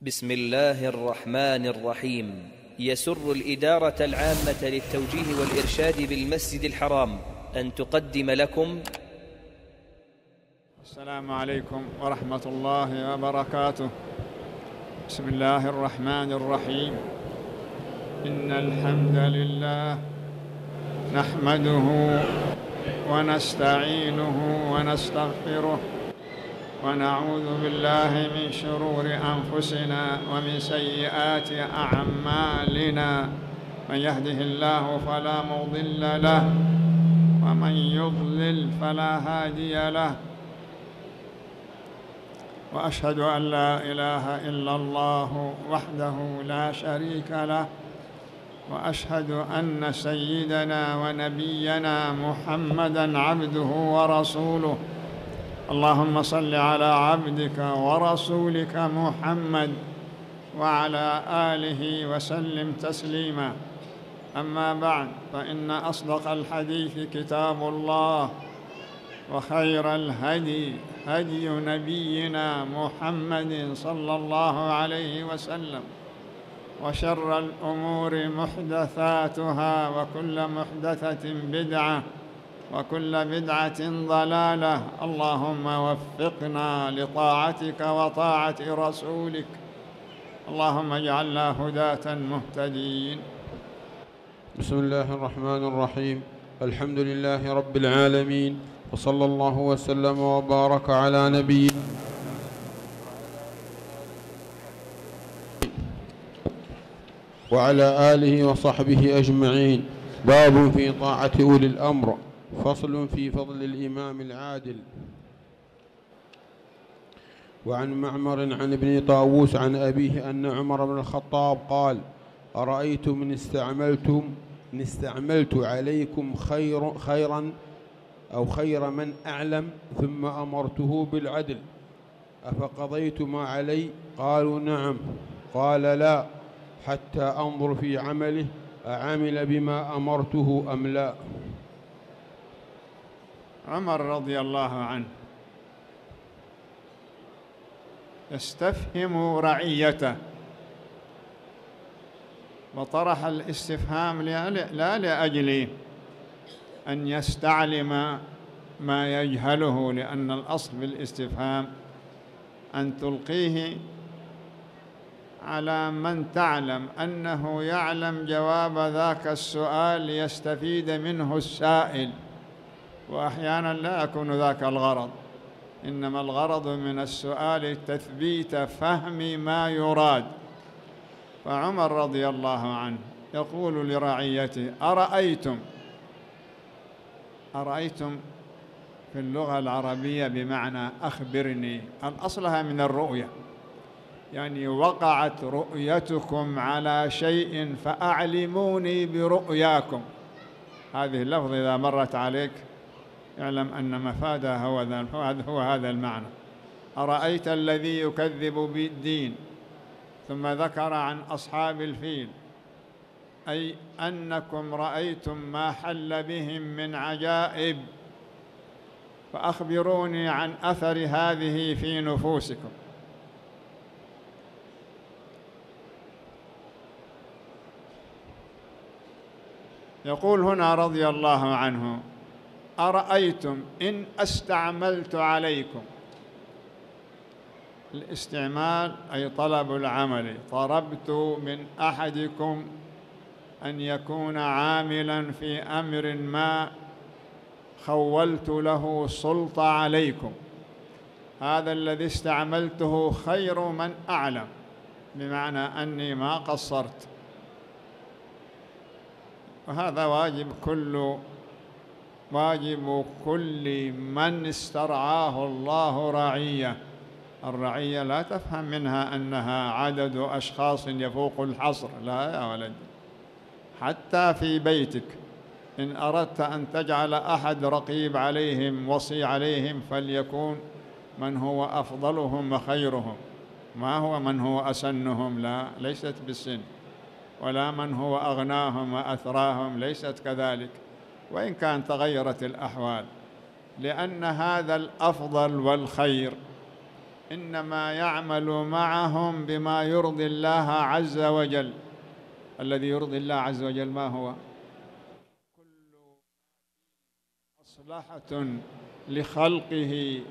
بسم الله الرحمن الرحيم. يسر الإدارة العامة للتوجيه والإرشاد بالمسجد الحرام أن تقدم لكم. السلام عليكم ورحمة الله وبركاته. بسم الله الرحمن الرحيم. إن الحمد لله نحمده ونستعينه ونستغفره ونعوذ بالله من شرور أنفسنا ومن سيئات أعمالنا. من يهده الله فلا مضل له ومن يضلل فلا هادي له. وأشهد أن لا إله إلا الله وحده لا شريك له وأشهد أن سيدنا ونبينا محمدا عبده ورسوله. اللهم صل على عبدك ورسولك محمد وعلى آله وسلم تسليما. أما بعد فإن أصدق الحديث كتاب الله وخير الهدي هدي نبينا محمد صلى الله عليه وسلم. وشر الأمور محدثاتها وكل محدثة بدعة وكل بدعة ضلالة. اللهم وفقنا لطاعتك وطاعة رسولك. اللهم اجعلنا هداة مهتدين. بسم الله الرحمن الرحيم. الحمد لله رب العالمين. وصلى الله وسلم وبارك على نبينا وعلى آله وصحبه أجمعين. باب في طاعة أولي الأمر. فصل في فضل الإمام العادل. وعن معمر عن ابن طاووس عن أبيه أن عمر بن الخطاب قال أرأيتم إن استعملتم إن استعملت عليكم خير خيرا أو خير من أعلم ثم أمرته بالعدل. أفقضيت ما علي؟ قالوا نعم. قال لا حتى أنظر في عمله أعمل بما أمرته أم لا؟ عمر رضي الله عنه يستفهم رعيته وطرح الاستفهام لا لاجل أن يستعلم ما يجهله لأن الأصل في الاستفهام أن تلقيه على من تعلم أنه يعلم جواب ذاك السؤال ليستفيد منه السائل. وأحيانا لا يكون ذاك الغرض. إنما الغرض من السؤال تثبيت فهم ما يراد. فعمر رضي الله عنه يقول لرعيته أرأيتم؟ أرأيتم في اللغة العربية بمعنى أخبرني. الاصلها من الرؤية. يعني وقعت رؤيتكم على شيء فأعلموني برؤياكم. هذه اللفظ إذا مرت عليك اعلم أن مفادها هو هو هذا المعنى. أرأيت الذي يكذب بالدين؟ ثم ذكر عن أصحاب الفيل. أي أنكم رأيتم ما حل بهم من عجائب؟ فأخبروني عن أثر هذه في نفوسكم. يقول هنا رضي الله عنه أرأيتم إن أستعملت عليكم؟ الاستعمال أي طلب العمل. طلبت من أحدكم أن يكون عاملا في أمر ما خولت له سلطة عليكم. هذا الذي استعملته خير من أعلم بمعنى أني ما قصرت. وهذا واجب كل واجب كل من استرعاه الله رعيه الرعيه لا تفهم منها أنها عدد أشخاص يفوق الحصر. لا يا ولد. حتى في بيتك. إن أردت أن تجعل أحد رقيب عليهم وصي عليهم فليكون من هو أفضلهم وخيرهم. ما هو من هو أسنهم؟ لا ليست بالسن. ولا من هو أغناهم وأثراهم ليست كذلك. وإن كان تغيرت الأحوال لأن هذا الأفضل والخير. إنما يعمل معهم بما يرضي الله عز وجل. الذي يرضي الله عز وجل ما هو؟ كل مصلحة لخلقه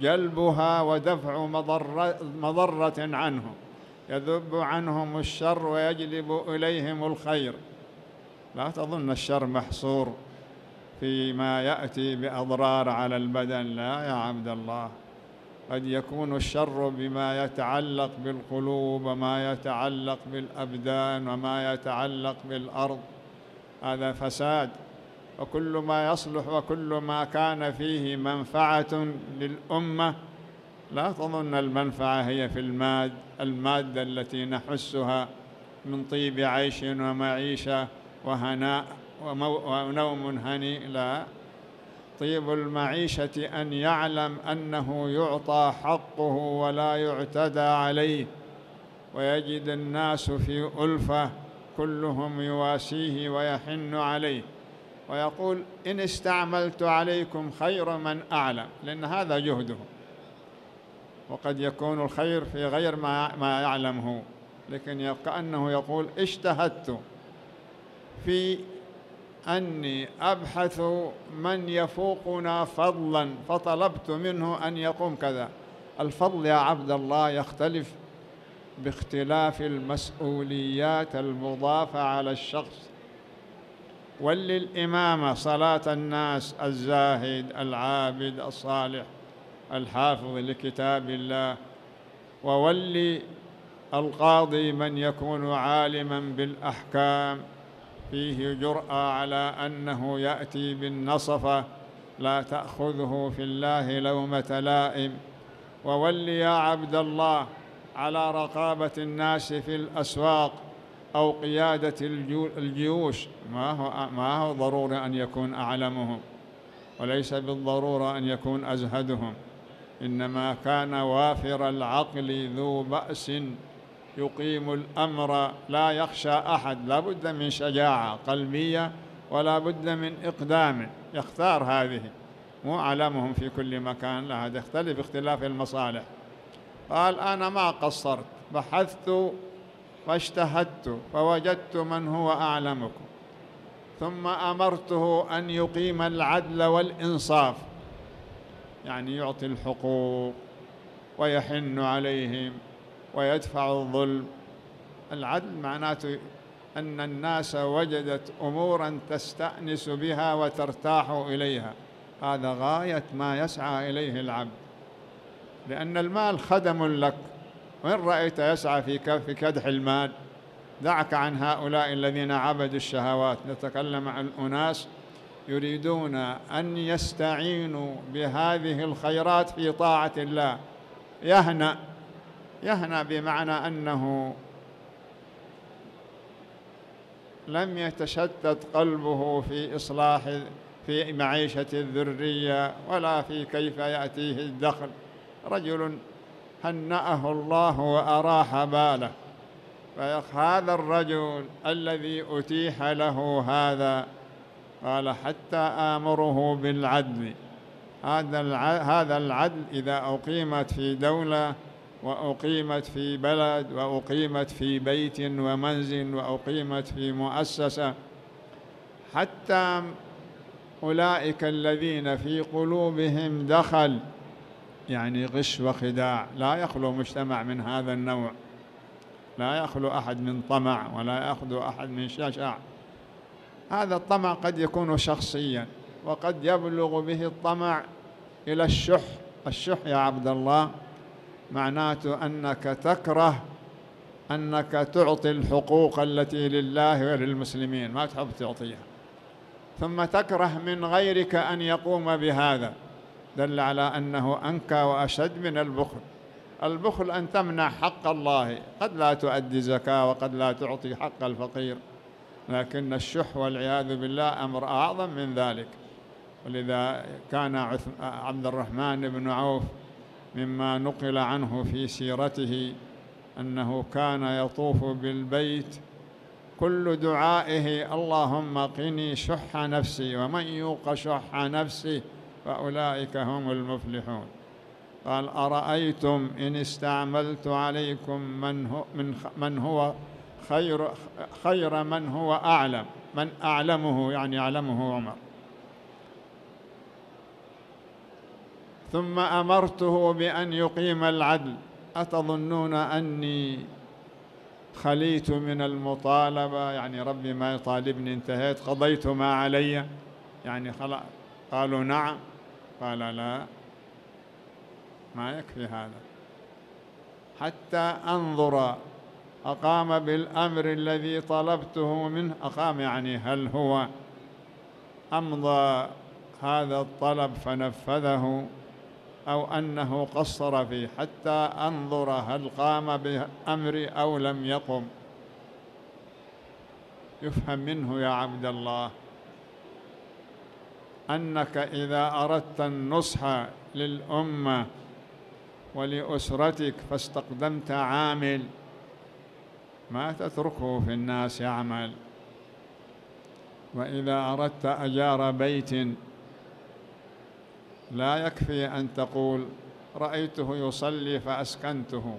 جلبها ودفع مضرة, مضرة عنهم يذب عنهم الشر ويجلب إليهم الخير. لا تظن الشر محصور فيما يأتي بأضرار على البدن. لا يا عبد الله قد يكون الشر بما يتعلق بالقلوب وما يتعلق بالأبدان وما يتعلق بالأرض. هذا فساد وكل ما يصلح وكل ما كان فيه منفعة للأمة. لا تظن المنفعة هي في الماد المادة التي نحسها من طيب عيش ومعيشة. وهناء ونوم هنيء لا. طيب المعيشة أن يعلم أنه يعطى حقه ولا يعتدى عليه ويجد الناس في ألفة كلهم يواسيه ويحن عليه. ويقول إن استعملت عليكم خير من أعلم لأن هذا جهده. وقد يكون الخير في غير ما ما يعلمه لكن كأنه يقول اجتهدت. في أني أبحث من يفوقنا فضلا فطلبت منه أن يقوم كذا. الفضل يا عبد الله يختلف باختلاف المسؤوليات المضافة على الشخص. وللإمامة صلاة الناس الزاهد العابد الصالح الحافظ لكتاب الله. وولي القاضي من يكون عالما بالأحكام. فيه جرأة على أنه يأتي بالنصفة لا تأخذه في الله لومة لائم. وولي يا عبد الله على رقابة الناس في الأسواق أو قيادة الجيوش. ما هو ما هو ضروري أن يكون أعلمهم؟ وليس بالضرورة أن يكون أزهدهم. إنما كان وافر العقل ذو بأس. يقيم الأمر لا يخشى أحد. لا بد من شجاعة قلبية ولا بد من إقدام. يختار هذه. مو علمهم في كل مكان لا هذا يختلف اختلاف المصالح. قال أنا ما قصرت. بحثت واجتهدت فوجدت من هو أعلمكم ثم أمرته أن يقيم العدل والإنصاف. يعني يعطي الحقوق ويحن عليهم. ويدفع الظلم. العدل معناته أن الناس وجدت أمورا تستأنس بها وترتاح إليها. هذا غاية ما يسعى إليه العبد. لأن المال خدم لك. وإن رأيت يسعى في كدح المال. دعك عن هؤلاء الذين عبدوا الشهوات. نتكلم عن أناس يريدون أن يستعينوا بهذه الخيرات في طاعة الله. يهنأ يهنأ بمعنى أنه لم يتشتت قلبه في إصلاح في معيشة الذرية ولا في كيف يأتيه الدخل. رجل هنأه الله وأراح باله. فهذا الرجل الذي أتيح له هذا قال حتى آمره بالعدل. هذا هذا العدل إذا أقيمت في دولة وأقيمت في بلد وأقيمت في بيت ومنزل وأقيمت في مؤسسة. حتى أولئك الذين في قلوبهم دخل يعني غش وخداع. لا يخلو مجتمع من هذا النوع. لا يخلو أحد من طمع ولا يأخذ أحد من شجاع هذا الطمع قد يكون شخصيا وقد يبلغ به الطمع إلى الشح. الشح يا عبد الله. معناته أنك تكره أنك تعطي الحقوق التي لله وللمسلمين ما تحب تعطيها. ثم تكره من غيرك أن يقوم بهذا. دل على أنه أنكى وأشد من البخل. البخل أن تمنع حق الله. قد لا تؤدي زكاة وقد لا تعطي حق الفقير. لكن الشح والعياذ بالله أمر أعظم من ذلك. ولذا كان عبد الرحمن بن عوف مما نقل عنه في سيرته أنه كان يطوف بالبيت كل دعائه اللهم قني شح نفسي ومن يوق شح نفسه فأولئك هم المفلحون. قال أرأيتم إن استعملت عليكم من هو, من, من هو خير, خير من هو أعلم من أعلمه يعني أعلمه عمر. ثم أمرته بأن يقيم العدل. أتظنون أني خليت من المطالبة؟ يعني ربي ما يطالبني انتهيت. قضيت ما علي؟ يعني خلاص قالوا نعم. قال لا. ما يكفي هذا. حتى أنظر أقام بالأمر الذي طلبته منه. أقام يعني هل هو أمضى هذا الطلب فنفذه؟ أو أنه قصر فيه حتى أنظر هل قام بأمري أو لم يقم. يفهم منه يا عبد الله أنك إذا أردت النصح للأمة ولأسرتك فاستقدمت عامل ما تتركه في الناس يعمل وإذا أردت أجار بيت لا يكفي أن تقول رأيته يصلي فأسكنته.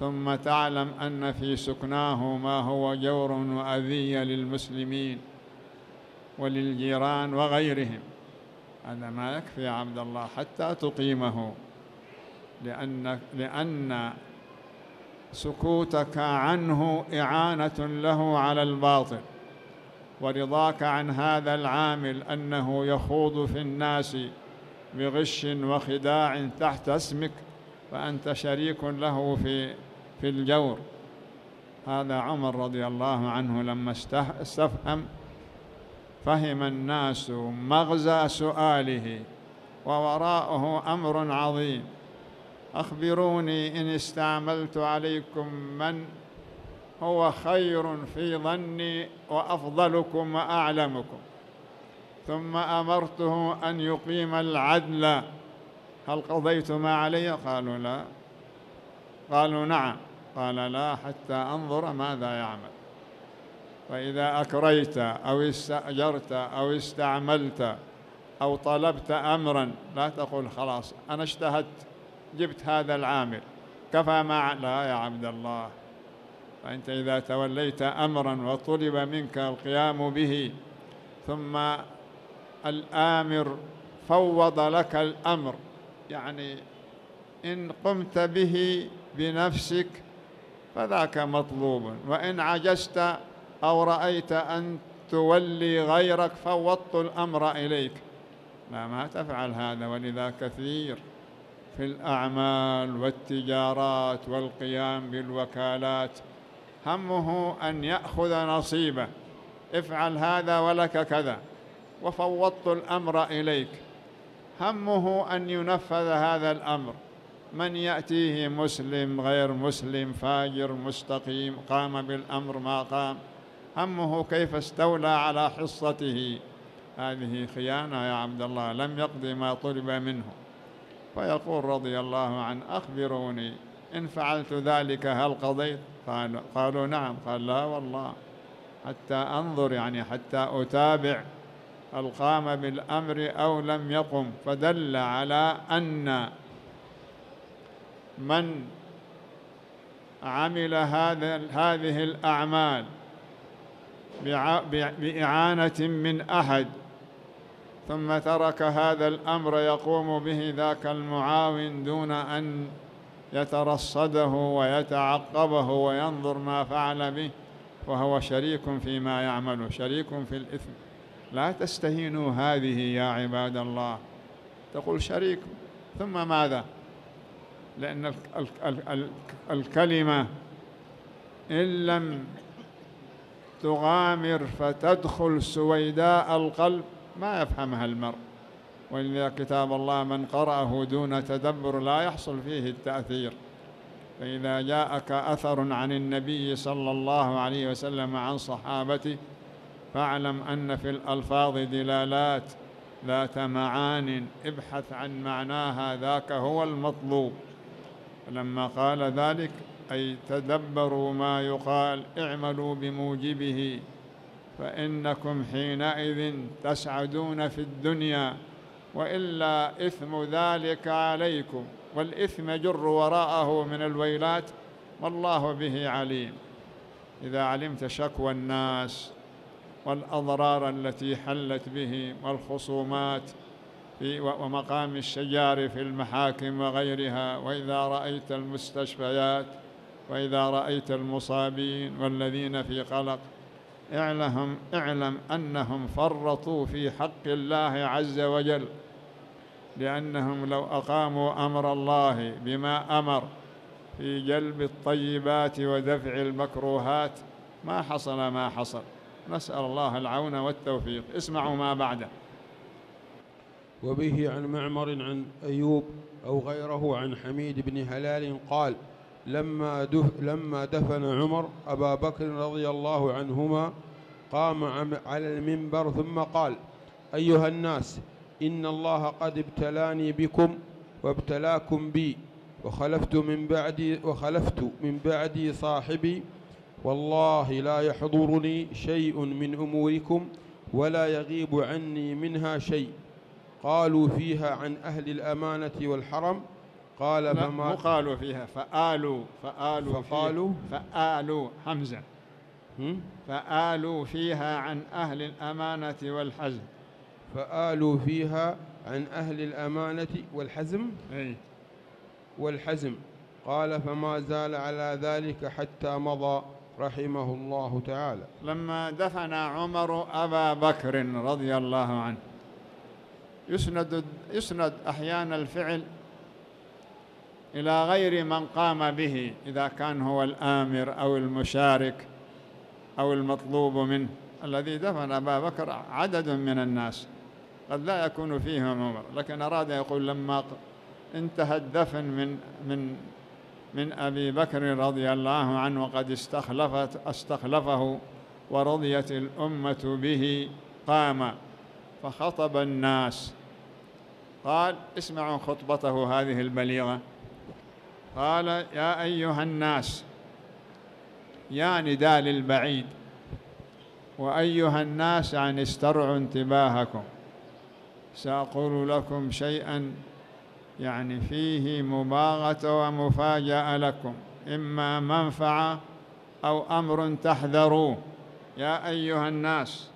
ثم تعلم أن في سكناه ما هو جور وأذية للمسلمين وللجيران وغيرهم. هذا ما يكفي يا عبد الله حتى تقيمه. لأن لأن سكوتك عنه إعانة له على الباطل. ورضاك عن هذا العامل أنه يخوض في الناس بغش وخداع تحت اسمك فأنت شريك له في في الجور. هذا عمر رضي الله عنه لما استفهم فهم الناس مغزى سؤاله ووراءه أمر عظيم. أخبروني إن استعملت عليكم من هو خير في ظني وأفضلكم وأعلمكم. ثم أمرته أن يقيم العدل. هل قضيت ما علي؟ قالوا لا. قالوا نعم. قال لا حتى أنظر ماذا يعمل. فإذا أكريت أو استأجرت أو استعملت أو طلبت أمرا لا تقول خلاص أنا اجتهدت جبت هذا العامل. كفى ما لا يا عبد الله. فأنت إذا توليت أمرا وطلب منك القيام به ثم الآمر فوض لك الأمر. يعني إن قمت به بنفسك فذاك مطلوب. وإن عجزت أو رأيت أن تولي غيرك فوضت الأمر إليك. لا ما تفعل هذا. ولذا كثير في الأعمال والتجارات والقيام بالوكالات همه أن يأخذ نصيبه. افعل هذا ولك كذا. وفوضت الأمر إليك. همه أن ينفذ هذا الأمر. من يأتيه مسلم غير مسلم فاجر مستقيم قام بالأمر ما قام. همه كيف استولى على حصته. هذه خيانة يا عبد الله لم يقض ما طلب منه. فيقول رضي الله عنه أخبروني إن فعلت ذلك هل قضيت؟ قالوا, قالوا نعم. قال لا والله حتى أنظر يعني حتى أتابع. قام بالأمر أو لم يقم فدل على أن من عمل هذا هذه الأعمال بإعانة من أحد ثم ترك هذا الأمر يقوم به ذاك المعاون دون أن يترصده ويتعقبه وينظر ما فعل به وهو شريك فيما يعمل شريك في الإثم. لا تستهينوا هذه يا عباد الله. تقول شريك ثم ماذا؟ لأن الكلمة إن لم تغامر فتدخل سويداء القلب ما يفهمها المرء. ولذا كتاب الله من قرأه دون تدبر لا يحصل فيه التأثير. فإذا جاءك أثر عن النبي صلى الله عليه وسلم عن صحابته فاعلم أن في الألفاظ دلالات ذات معان ابحث عن معناها ذاك هو المطلوب. لما قال ذلك أي تدبروا ما يقال اعملوا بموجبه فإنكم حينئذ تسعدون في الدنيا وإلا إثم ذلك عليكم والإثم يجر وراءه من الويلات والله به عليم. إذا علمت شكوى الناس والأضرار التي حلت به والخصومات في ومقام الشجار في المحاكم وغيرها وإذا رأيت المستشفيات وإذا رأيت المصابين والذين في قلق اعلم اعلم أنهم فرطوا في حق الله عز وجل لأنهم لو أقاموا أمر الله بما أمر في جلب الطيبات ودفع المكروهات ما حصل ما حصل. نسأل الله العون والتوفيق. اسمعوا ما بعده. وبه عن معمر عن أيوب أو غيره عن حميد بن هلال قال لما, دف لما دفن عمر أبا بكر رضي الله عنهما قام على المنبر ثم قال أيها الناس إن الله قد ابتلاني بكم وابتلاكم بي وخلفت من بعدي وخلفت من بعدي صاحبي والله لا يحضرني شيء من أموركم ولا يغيب عني منها شيء. قالوا فيها عن أهل الأمانة والحرم. قال فما قالوا فيها فآلوا فآلوا فقالوا؟ فآلوا حمزة؟ فآلوا فيها عن أهل الأمانة والحزم. فآلوا فيها عن أهل الأمانة والحزم؟ أي. والحزم. قال فما زال على ذلك حتى مضى. رحمه الله تعالى. لما دفن عمر أبا بكر رضي الله عنه يسند يسند أحيانا الفعل إلى غير من قام به إذا كان هو الآمر أو المشارك أو المطلوب منه. الذي دفن أبا بكر عدد من الناس قد لا يكون فيهم عمر لكن أراد يقول لما انتهى الدفن من من من أبي بكر رضي الله عنه وقد استخلفت استخلفه ورضيت الأمة به قام فخطب الناس. قال اسمعوا خطبته هذه البليغة. قال يا أيها الناس يا نداء للبعيد وأيها الناس يعني استرعوا انتباهكم سأقول لكم شيئا يعني فيه مباغة ومفاجأة لكم. إما منفعة أو أمر تحذروه. يا أيها الناس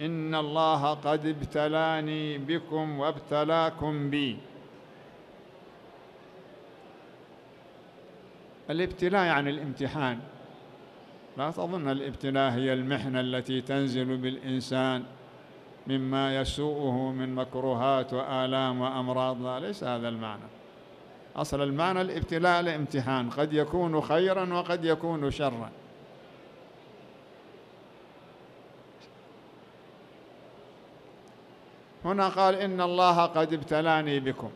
إن الله قد ابتلاني بكم وابتلاكم بي. الابتلاء يعني الامتحان. لا تظن الابتلاء هي المحنة التي تنزل بالإنسان. مما يسوءه من مكروهات وآلام وأمراض. لا ليس هذا المعنى. أصل المعنى الابتلاء الامتحان قد يكون خيرا وقد يكون شرا. هنا قال إن الله قد ابتلاني بكم.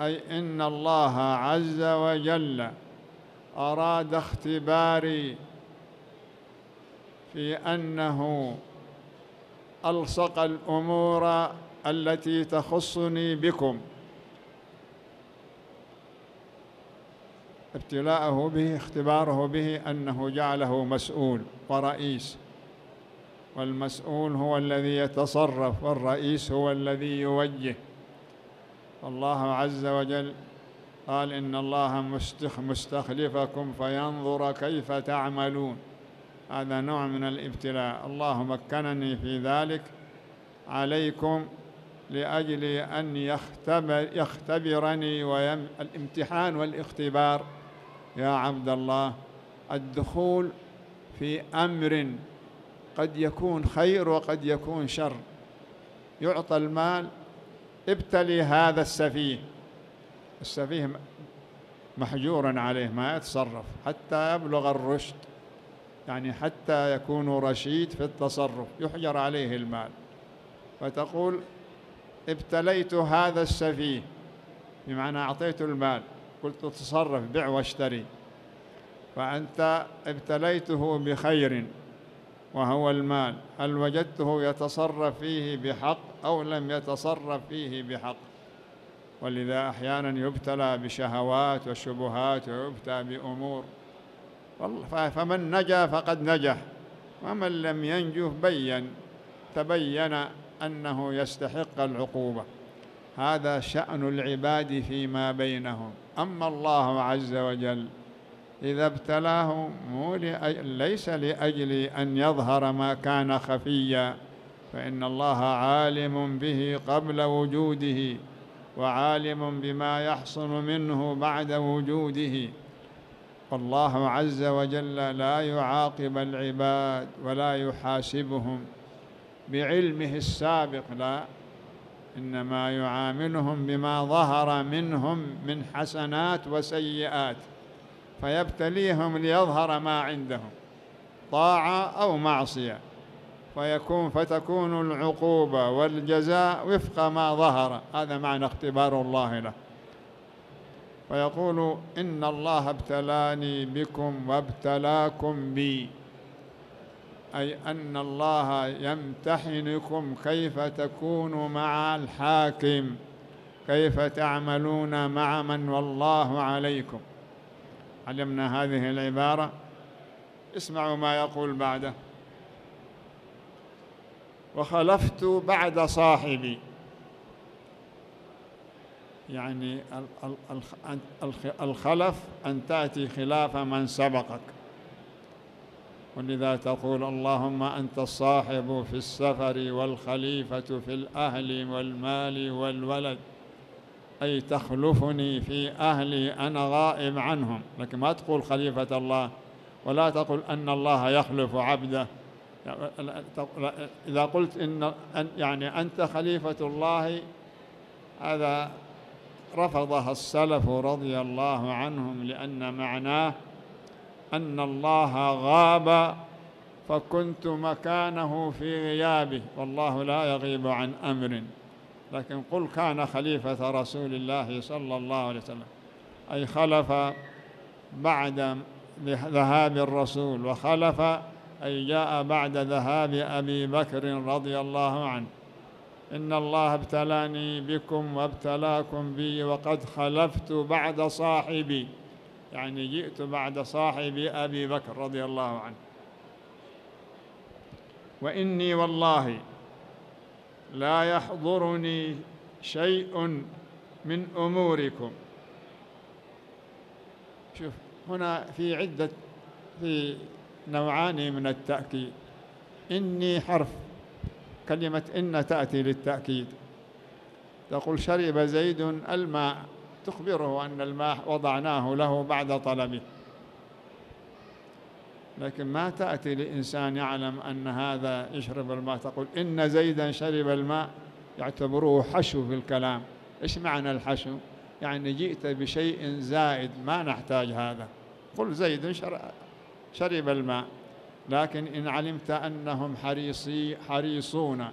أي إن الله عز وجل أراد اختباري في أنه ألصق الأمور التي تخصني بكم. ابتلاءه به اختباره به أنه جعله مسؤول ورئيس. والمسؤول هو الذي يتصرف والرئيس هو الذي يوجه. الله عز وجل قال إن الله مستخ مستخلفكم فينظر كيف تعملون. هذا نوع من الابتلاء. الله مكنني في ذلك عليكم لأجل أن يختبر يختبرني ويم الامتحان والاختبار. يا عبد الله الدخول في أمر قد يكون خير وقد يكون شر. يعطى المال ابتلي هذا السفيه. السفيه محجور عليه ما يتصرف. حتى يبلغ الرشد. يعني حتى يكون رشيد في التصرف يحجر عليه المال. فتقول ابتليت هذا السفيه بمعنى أعطيته المال قلت تصرف بع واشتري. فأنت ابتليته بخير وهو المال. هل وجدته يتصرف فيه بحق أو لم يتصرف فيه بحق؟ ولذا أحيانا يبتلى بشهوات وشبهات ويبتلى بأمور. فمن نجا فقد نجح ومن لم ينجه بين تبين أنه يستحق العقوبة. هذا شأن العباد فيما بينهم. أما الله عز وجل إذا ابتلاه مو ليس لأجل أن يظهر ما كان خفيا فإن الله عالم به قبل وجوده وعالم بما يحصل منه بعد وجوده. والله عز وجل لا يعاقب العباد ولا يحاسبهم بعلمه السابق لا إنما يعاملهم بما ظهر منهم من حسنات وسيئات فيبتليهم ليظهر ما عندهم طاعة أو معصية فيكون فتكون العقوبة والجزاء وفق ما ظهر هذا معنى اختبار الله له. فيقول إن الله ابتلاني بكم وابتلاكم بي. أي أن الله يمتحنكم كيف تكونوا مع الحاكم كيف تعملون مع من والله عليكم. علمنا هذه العبارة. اسمعوا ما يقول بعده. وخلفت بعد صاحبي. يعني الخلف أن تأتي خلاف من سبقك. ولذا تقول اللهم أنت الصاحب في السفر والخليفة في الأهل والمال والولد أي تخلفني في أهلي أنا غائب عنهم. لكن ما تقول خليفة الله ولا تقول أن الله يخلف عبده. إذا قلت إن يعني أنت خليفة الله هذا رفضها السلف رضي الله عنهم لأن معناه أن الله غاب فكنت مكانه في غيابه والله لا يغيب عن أمر. لكن قل كان خليفة رسول الله صلى الله عليه وسلم أي خلف بعد ذهاب الرسول وخلف أي جاء بعد ذهاب أبي بكر رضي الله عنه. إن الله ابتلاني بكم وابتلاكم بي وقد خلفت بعد صاحبي. يعني جئت بعد صاحبي أبي بكر رضي الله عنه. وإني والله لا يحضرني شيء من أموركم. شوف هنا في عدة في نوعان من التأكيد. إني حرف. كلمة إن تأتي للتأكيد. تقول شرب زيد الماء تخبره أن الماء وضعناه له بعد طلبه. لكن ما تأتي لإنسان يعلم أن هذا يشرب الماء؟ تقول إن زيدا شرب الماء يعتبروه حشو في الكلام. إيش معنى الحشو؟ يعني جئت بشيء زائد ما نحتاج هذا. قل زيد شرب الماء. لكن إن علمت أنهم حريصي حريصون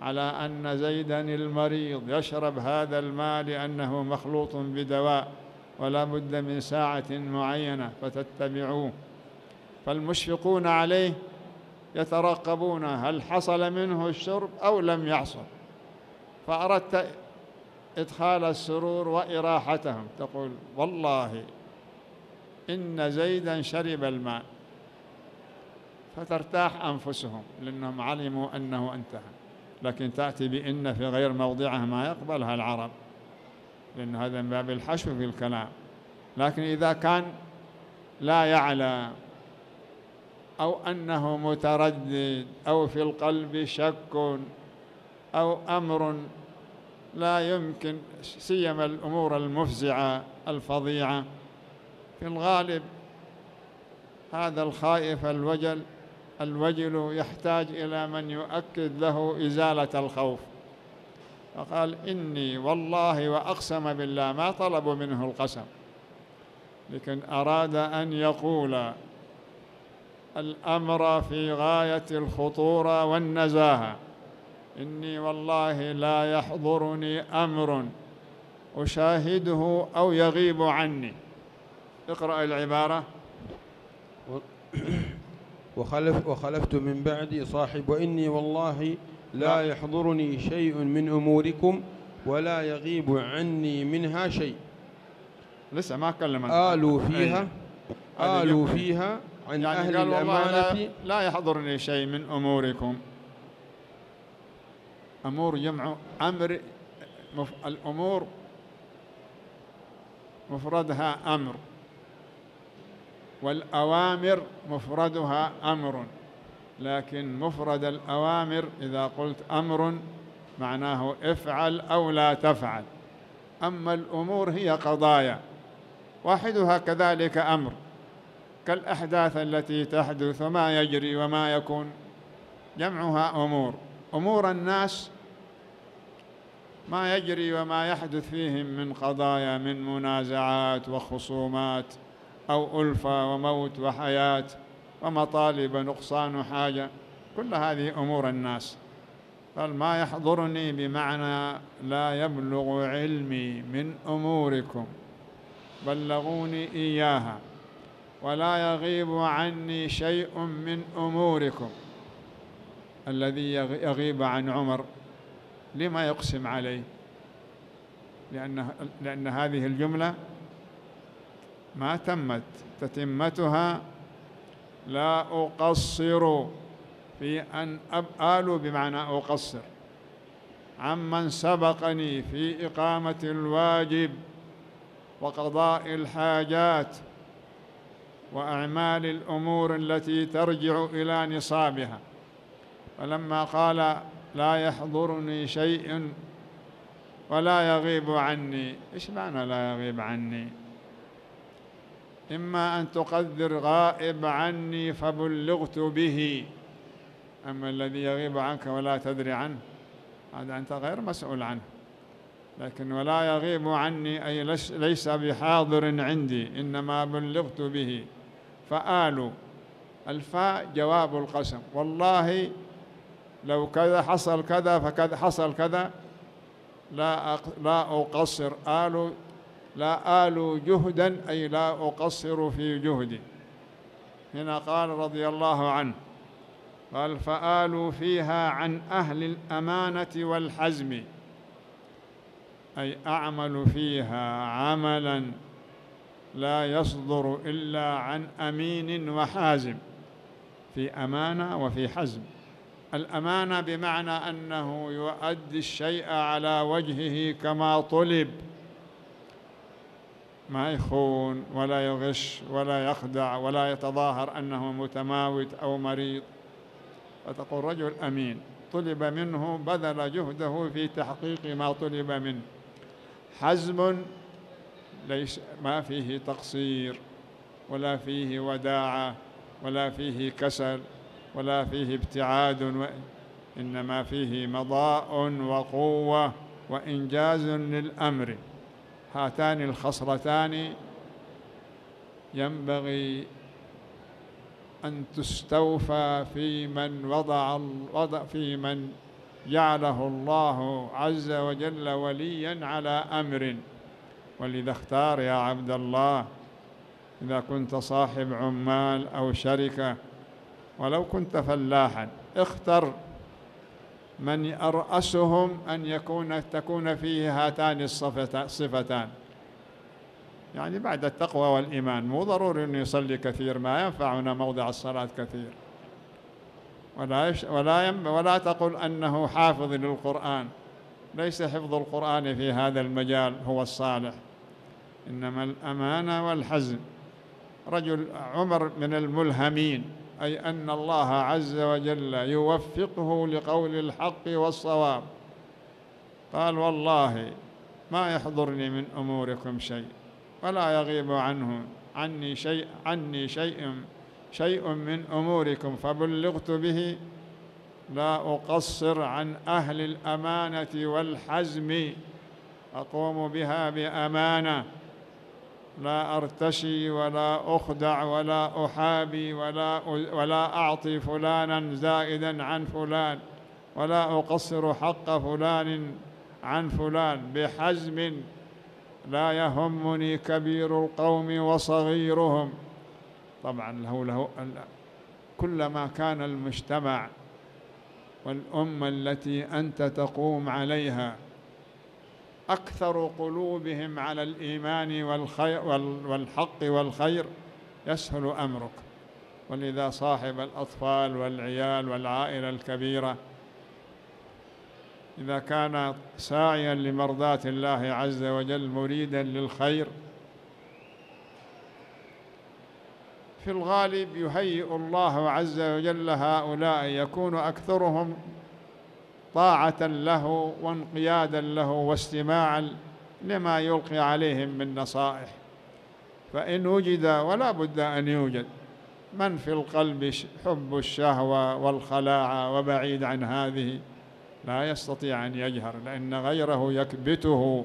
على أن زيدا المريض يشرب هذا الماء لأنه مخلوط بدواء ولا بد من ساعة معينة فتتبعوه. فالمشفقون عليه يترقبون هل حصل منه الشرب أو لم يحصل. فأردت إدخال السرور وإراحتهم. تقول والله إن زيدا شرب الماء. فترتاح أنفسهم لأنهم علموا أنه انتهى. لكن تأتي بإن في غير موضعها ما يقبلها العرب لأن هذا من باب الحشو في الكلام. لكن إذا كان لا يعلم أو أنه متردد أو في القلب شك أو أمر لا يمكن سيما الأمور المفزعة الفظيعة في الغالب هذا الخائف الوجل الوجل يحتاج إلى من يؤكد له إزالة الخوف. فقال إني والله وأقسم بالله ما طلبوا منه القسم. لكن أراد أن يقول الأمر في غاية الخطورة والنزاهة. إني والله لا يحضرني أمر أشاهده أو يغيب عني. اقرأ العبارة. وخلف وخلفت من بعدي صاحب وإني والله لا يحضرني شيء من أموركم ولا يغيب عني منها شيء. لسه ما كلم آلوا فيها آلوا فيها عن يعني أهل قال والله الأمانة لا, لا يحضرني شيء من أموركم. أمور جمع أمر مف... الأمور مفردها أمر. والأوامر مفردها أمر. لكن مفرد الأوامر إذا قلت أمر معناه افعل أو لا تفعل. أما الأمور هي قضايا واحدها كذلك أمر. كالأحداث التي تحدث وما يجري وما يكون جمعها أمور. أمور الناس ما يجري وما يحدث فيهم من قضايا من منازعات وخصومات. أو ألفة وموت وحياة ومطالب نقصان حاجة كل هذه أمور الناس. قال ما يحضرني بمعنى لا يبلغ علمي من أموركم. بلغوني إياها. ولا يغيب عني شيء من أموركم. الذي يغيب عن عمر. لما يقسم عليه؟ لأن, لأن هذه الجملة ما تمت. تتمتها لا أقصر في أن أبآل بمعنى أقصر. عمن سبقني في إقامة الواجب وقضاء الحاجات وأعمال الأمور التي ترجع إلى نصابها. فلما قال لا يحضرني شيء ولا يغيب عني إيش معنى لا يغيب عني؟ إما أن تقدر غائب عني فبلغت به. أما الذي يغيب عنك ولا تدري عنه هذا أنت غير مسؤول عنه. لكن ولا يغيب عني أي ليس بحاضر عندي إنما بلغت به. فآل الفاء جواب القسم. والله لو كذا حصل كذا فكذا حصل كذا لا لا أقصر. آل لا آل جهدا أي لا أقصر في جهدي. هنا قال رضي الله عنه قال فآلوا فيها عن أهل الأمانة والحزم. أي أعمل فيها عملا لا يصدر إلا عن أمين وحازم في أمانة وفي حزم. الأمانة بمعنى أنه يؤدي الشيء على وجهه كما طلب. ما يخون ولا يغش ولا يخدع ولا يتظاهر أنه متماوت أو مريض. فتقول رجل أمين طلب منه بذل جهده في تحقيق ما طلب منه. حزم ليس ما فيه تقصير ولا فيه وداعة ولا فيه كسل ولا فيه ابتعاد إنما فيه مضاء وقوة وإنجاز للأمر. هاتان الخصلتان. ينبغي أن تستوفى في من وضع وضع في من جعله الله عز وجل وليا على أمر. ولذا اختار يا عبد الله إذا كنت صاحب عمال أو شركة ولو كنت فلاحا اختر من يرأسهم أن يكون تكون فيه هاتان الصفتان يعني بعد التقوى والإيمان مو ضروري أنه يصلي كثير ما ينفعنا موضع الصلاة كثير. ولا يش ولا يم ولا تقل أنه حافظ للقرآن. ليس حفظ القرآن في هذا المجال هو الصالح. إنما الأمانة والحزم رجل عمر من الملهمين. أي أن الله عز وجل يوفقه لقول الحق والصواب. قال والله ما يحضرني من أموركم شيء ولا يغيب عنه عني شيء عني شيء شيء من أموركم فبلغت به. لا أقصر عن أهل الأمانة والحزم. أقوم بها بأمانة. لا أرتشي ولا أخدع ولا أحابي ولا ولا أعطي فلانا زائدا عن فلان ولا أقصر حق فلان عن فلان بحزم لا يهمني كبير القوم وصغيرهم. طبعا له له كلما كان المجتمع والأمة التي أنت تقوم عليها أكثر قلوبهم على الإيمان والخير والحق والخير يسهل أمرك. ولذا صاحب الأطفال والعيال والعائلة الكبيرة إذا كان ساعيا لمرضاة الله عز وجل مريدا للخير في الغالب يهيئ الله عز وجل هؤلاء يكون أكثرهم طاعة له وانقيادا له واستماعا لما يلقي عليهم من نصائح. فإن وجد ولا بد أن يوجد. من في القلب حب الشهوة والخلاعة وبعيد عن هذه؟ لا يستطيع أن يجهر لأن غيره يكبته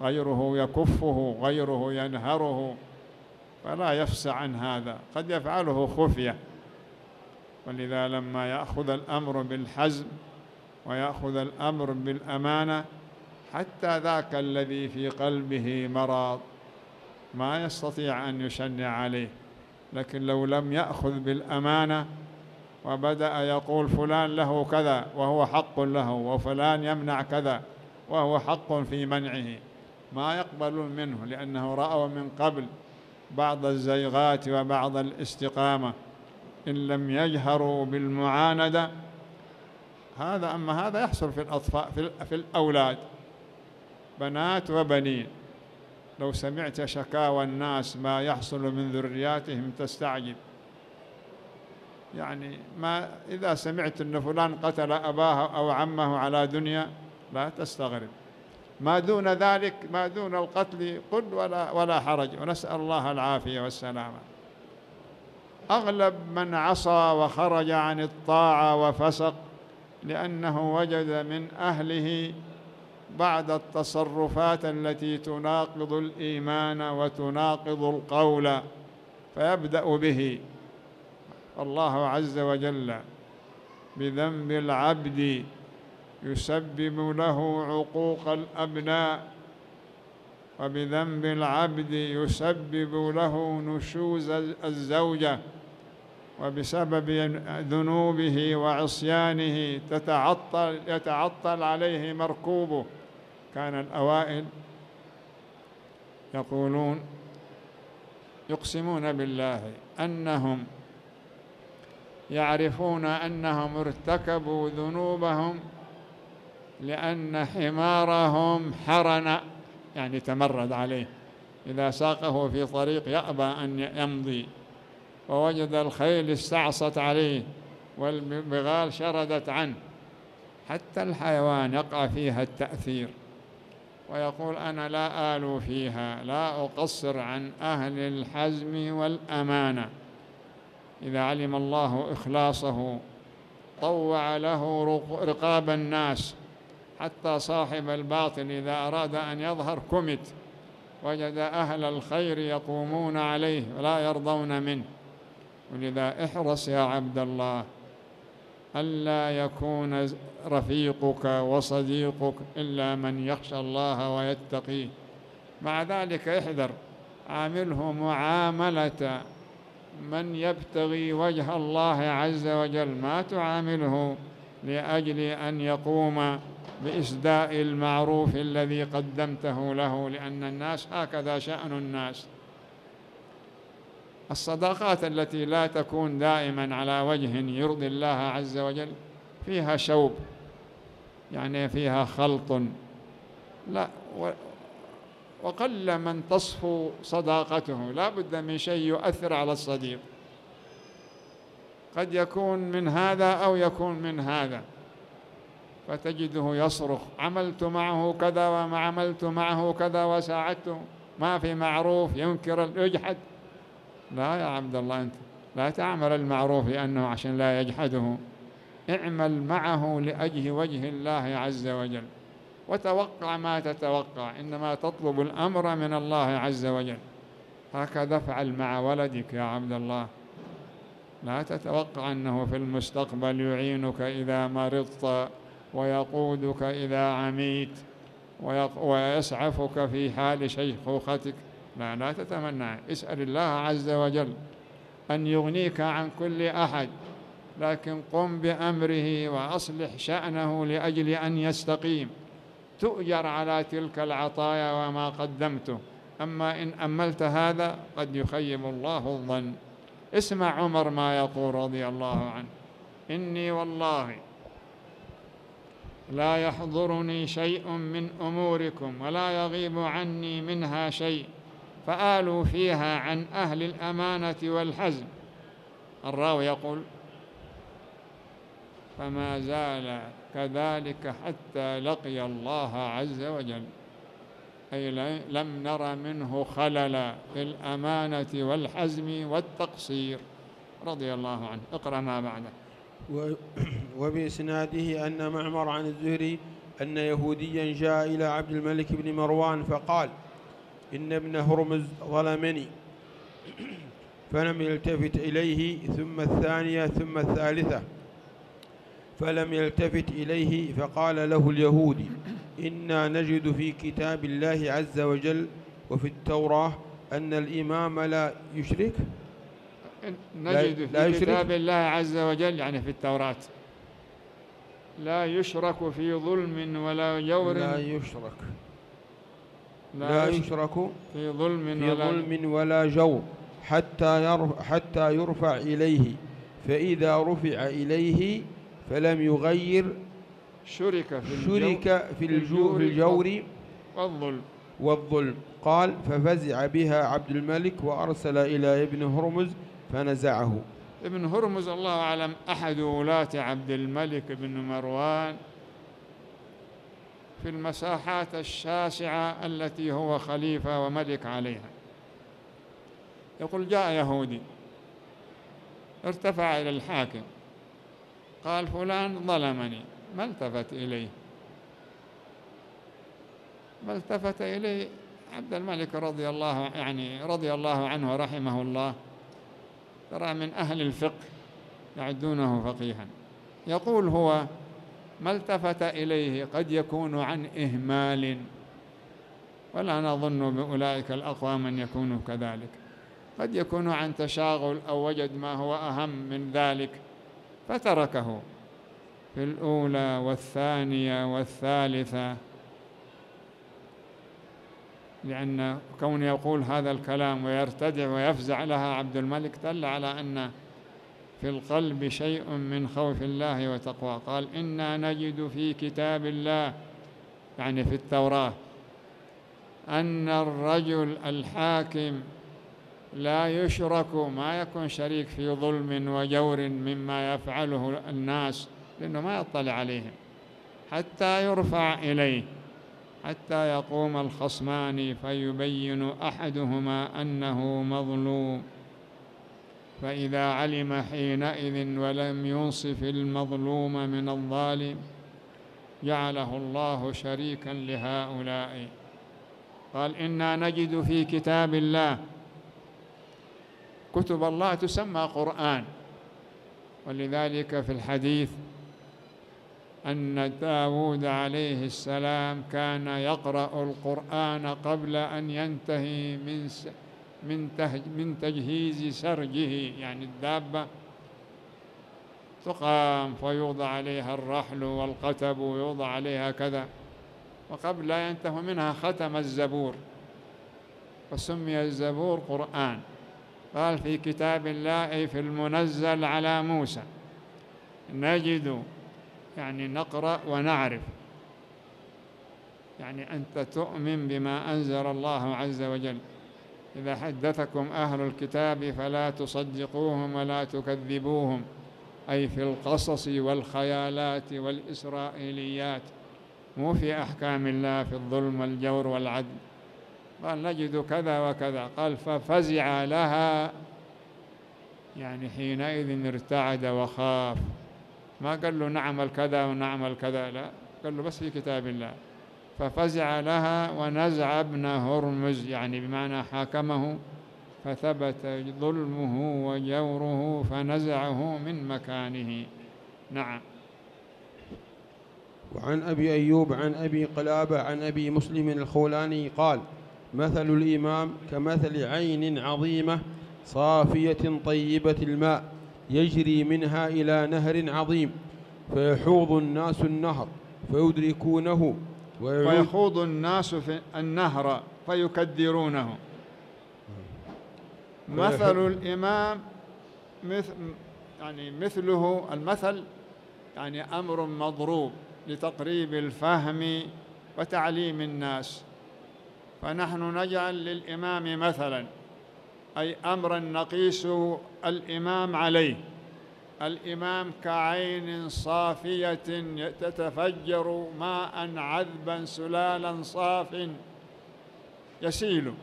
غيره يكفه غيره ينهره. فلا يفسع عن هذا. قد يفعله خفية. ولذا لما يأخذ الأمر بالحزم ويأخذ الأمر بالأمانة حتى ذاك الذي في قلبه مرض. ما يستطيع أن يشنع عليه لكن لو لم يأخذ بالأمانة وبدأ يقول فلان له كذا وهو حق له وفلان يمنع كذا وهو حق في منعه. ما يقبلون منه لأنه رأوا من قبل بعض الزيغات وبعض الاستقامة. إن لم يجهروا بالمعاندة هذا أما هذا يحصل في الأطفال في الأولاد. بنات وبنين. لو سمعت شكاوى الناس ما يحصل من ذرياتهم تستعجب. يعني ما إذا سمعت أن فلان قتل أباه أو عمه على دنيا لا تستغرب. ما دون ذلك ما دون القتل قل ولا ولا حرج. ونسأل الله العافية والسلامة. أغلب من عصى وخرج عن الطاعة وفسق لأنه وجد من أهله بعد التصرفات التي تناقض الإيمان وتناقض القول فيبدأ به. الله عز وجل بذنب العبد يسبب له عقوق الأبناء وبذنب العبد يسبب له نشوز الزوجة. وبسبب ذنوبه وعصيانه تتعطل يتعطل عليه مركوبه. كان الأوائل يقولون يقسمون بالله أنهم يعرفون أنهم ارتكبوا ذنوبهم لأن حمارهم حرن يعني تمرد عليه. إذا ساقه في طريق يأبى أن يمضي. ووجد الخيل استعصت عليه والبغال شردت عنه. حتى الحيوان يقع فيها التأثير ويقول أنا لا آلو فيها لا أقصر عن أهل الحزم والأمانة. إذا علم الله إخلاصه طوع له رقاب الناس. حتى صاحب الباطل إذا أراد أن يظهر كمت. وجد أهل الخير يقومون عليه ولا يرضون منه. ولذا احرص يا عبد الله ألا يكون رفيقك وصديقك إلا من يخشى الله ويتقيه. مع ذلك احذر عامله معاملة من يبتغي وجه الله عز وجل ما تعامله لأجل أن يقوم بإسداء المعروف الذي قدمته له لأن الناس هكذا شأن الناس. الصداقات التي لا تكون دائما على وجه يرضي الله عز وجل فيها شوب يعني فيها خلط. لا وقل من تصفو صداقته لا بد من شيء يؤثر على الصديق. قد يكون من هذا أو يكون من هذا. فتجده يصرخ عملت معه كذا وما عملت معه كذا وساعدته ما في معروف ينكر يجحد. لا يا عبد الله أنت لا تعمل المعروف لأنه عشان لا يجحده. اعمل معه لأجل وجه الله عز وجل وتوقع ما تتوقع إنما تطلب الأمر من الله عز وجل. هكذا افعل مع ولدك يا عبد الله. لا تتوقع أنه في المستقبل يعينك إذا مرضت ويقودك إذا عميت ويسعفك في حال شيخوختك. لا لا تتمنى. اسأل الله عز وجل أن يغنيك عن كل أحد لكن قم بأمره وأصلح شأنه لأجل أن يستقيم. تؤجر على تلك العطايا وما قدمته أما إن أملت هذا قد يخيب الله الظن. اسمع عمر ما يقول رضي الله عنه. إني والله لا يحضرني شيء من أموركم ولا يغيب عني منها شيء. فآلوا فيها عن أهل الأمانة والحزم. الراوي يقول فما زال كذلك حتى لقي الله عز وجل أي لم نر منه خللا في الأمانة والحزم والتقصير. رضي الله عنه. اقرأ ما بعده. وبإسناده أن معمر عن الزهري أن يهوديا جاء إلى عبد الملك بن مروان فقال إن ابن هرمز ظلمني. فلم يلتفت إليه ثم الثانية ثم الثالثة. فلم يلتفت إليه فقال له اليهودي إنا نجد في كتاب الله عز وجل وفي التوراة أن الإمام لا يشرك. نجد لا في كتاب الله عز وجل يعني في التوراة. لا يشرك في ظلم ولا جور. لا يشرك. لا يشرك في ظلم في ولا ظلم ولا جور حتى يرفع حتى يرفع إليه. فإذا رفع إليه فلم يغير شرك في شرك في الجور, في الجور والظلم. والظلم. قال ففزع بها عبد الملك وأرسل إلى ابن هرمز فنزعه. ابن هرمز الله أعلم أحد ولاة عبد الملك بن مروان. في المساحات الشاسعة التي هو خليفة وملك عليها. يقول جاء يهودي ارتفع إلى الحاكم قال فلان ظلمني ما التفت إليه؟ ما التفت إليه؟ عبد الملك رضي الله يعني رضي الله عنه ورحمه الله ترى من أهل الفقه يعدونه فقيها. يقول هو ما التفت إليه قد يكون عن إهمال. ولا نظن بأولئك الأقوام أن يكونوا كذلك. قد يكون عن تشاغل أو وجد ما هو أهم من ذلك. فتركه في الأولى والثانية والثالثة. لأن كون يقول هذا الكلام ويرتدع ويفزع لها عبد الملك دل على أن في القلب شيء من خوف الله وتقوى. قال إنا نجد في كتاب الله يعني في التوراة أن الرجل الحاكم لا يشرك ما يكون شريك في ظلم وجور مما يفعله الناس لأنه ما يطلع عليهم حتى يرفع إليه حتى يقوم الخصمان فيبين أحدهما أنه مظلوم. فإذا علم حينئذ ولم ينصف المظلوم من الظالم جعله الله شريكا لهؤلاء. قال إنا نجد في كتاب الله كتب الله تسمى قرآن. ولذلك في الحديث أن داود عليه السلام كان يقرأ القرآن قبل أن ينتهي من من من تجهيز سرجه يعني الدابة تقام فيوضع عليها الرحل والقتب ويوضع عليها كذا. وقبل لا ينتهي منها ختم الزبور وسمي الزبور قرآن. قال في كتاب الله أي في المنزل على موسى نجد يعني نقرأ ونعرف. يعني أنت تؤمن بما أنزل الله عز وجل. إذا حدثكم أهل الكتاب فلا تصدقوهم ولا تكذبوهم أي في القصص والخيالات والإسرائيليات مو في أحكام الله في الظلم والجور والعدل. قال نجد كذا وكذا. قال ففزع لها. يعني حينئذ ارتعد وخاف. ما قال له نعمل كذا ونعمل كذا لا. قال له بس في كتاب الله. ففزع لها ونزع ابن هرمز يعني بمعنى حاكمه فثبت ظلمه وجوره فنزعه من مكانه. نعم. وعن أبي أيوب عن أبي قلابة عن أبي مسلم الخولاني قال مثل الإمام كمثل عين عظيمة صافية طيبة الماء يجري منها إلى نهر عظيم فيحوض الناس النهر فيدركونه ويخوض الناس في النهر فيكدرونه. مثل الإمام مثل يعني مثله المثل يعني أمر مضروب لتقريب الفهم وتعليم الناس. فنحن نجعل للإمام مثلا أي أمرا نقيس الإمام عليه. الإمام كعين صافية تتفجر ماء عذبا سلالا صاف يسيل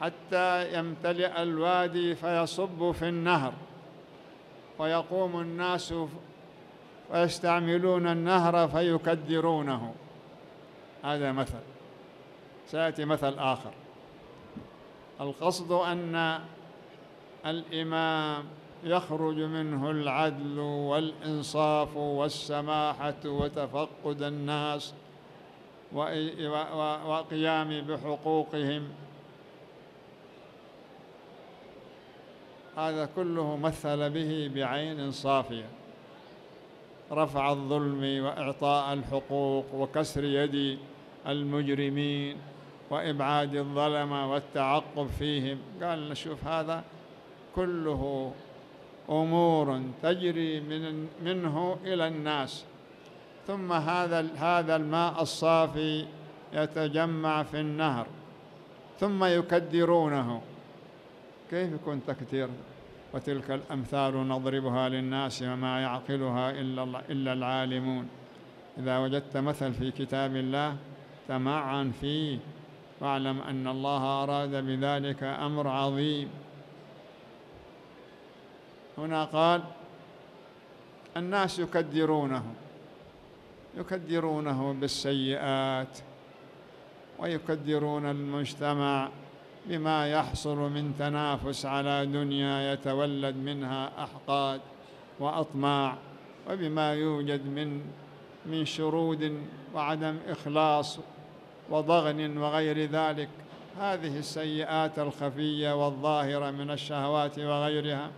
حتى يمتلئ الوادي فيصب في النهر. ويقوم الناس فيستعملون النهر فيكدرونه. هذا مثل. سيأتي مثل آخر. القصد أن الإمام يخرج منه العدل والإنصاف والسماحة وتفقد الناس وقيام بحقوقهم. هذا كله مثل به بعين صافية. رفع الظلم وإعطاء الحقوق وكسر يد المجرمين وإبعاد الظلمه والتعقب فيهم. قال نشوف هذا كله أمور تجري من منه إلى الناس. ثم هذا هذا الماء الصافي يتجمع في النهر. ثم يكدرونه. كيف يكون تكدير؟ وتلك الأمثال نضربها للناس وما يعقلها إلا, إلا العالمون. إذا وجدت مثل في كتاب الله تمعن فيه. واعلم أن الله أراد بذلك أمر عظيم. هنا قال الناس يكدرونه يكدرونه بالسيئات ويكدرون المجتمع بما يحصل من تنافس على دنيا يتولد منها أحقاد وأطماع وبما يوجد من من شرود وعدم إخلاص وضغن وغير ذلك. هذه السيئات الخفية والظاهرة من الشهوات وغيرها.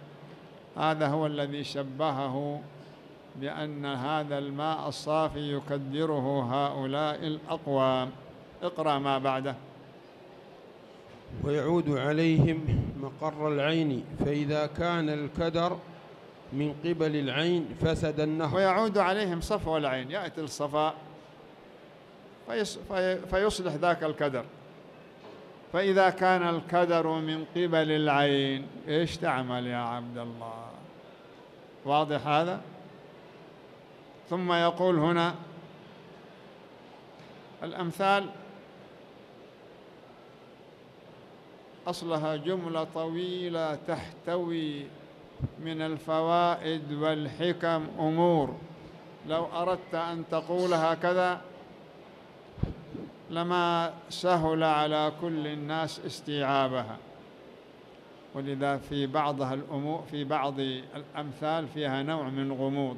هذا هو الذي شبهه بأن هذا الماء الصافي يكدره هؤلاء الأقوام. اقرأ ما بعده. ويعود عليهم مقر العين فإذا كان الكدر من قبل العين فسد النهر. ويعود عليهم صفو العين يأتي الصفاء فيصلح ذاك الكدر. فإذا كان الكدر من قبل العين إيش تعمل يا عبد الله؟ واضح هذا؟ ثم يقول هنا الأمثال أصلها جملة طويلة تحتوي من الفوائد والحكم أمور. لو أردت أن تقول هكذا لما سهل على كل الناس استيعابها. ولذا في بعضها الأمور في بعض الأمثال فيها نوع من غموض.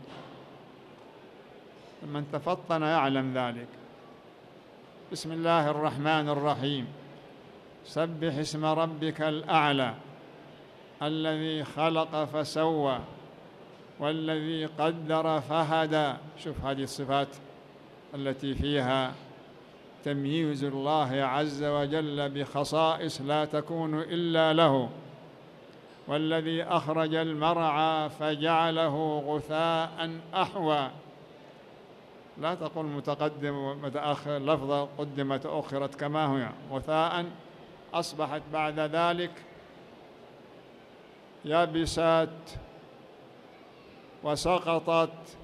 من تفطن يعلم ذلك. بسم الله الرحمن الرحيم. سبح اسم ربك الأعلى. الذي خلق فسوى. والذي قدر فهدى. شوف هذه الصفات التي فيها تمييز الله عز وجل بخصائص لا تكون إلا له. والذي أخرج المرعى فجعله غثاء أحوى. لا تقل متقدم ومتاخر لفظة قدمت أخرت كما هي. غثاء أصبحت بعد ذلك يبست وسقطت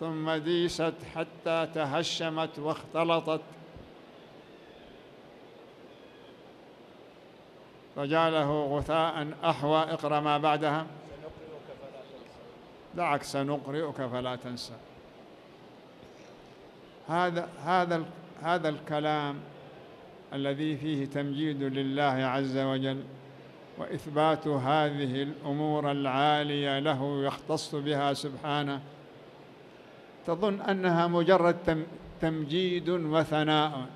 ثم ديست حتى تهشمت واختلطت. فجعله غثاء أحوى. اقرأ ما بعدها. دعك سنقرئك فلا تنسى. هذا هذا هذا الكلام الذي فيه تمجيد لله عز وجل وإثبات هذه الأمور العالية له يختص بها سبحانه. تظن أنها مجرد تمجيد وثناء.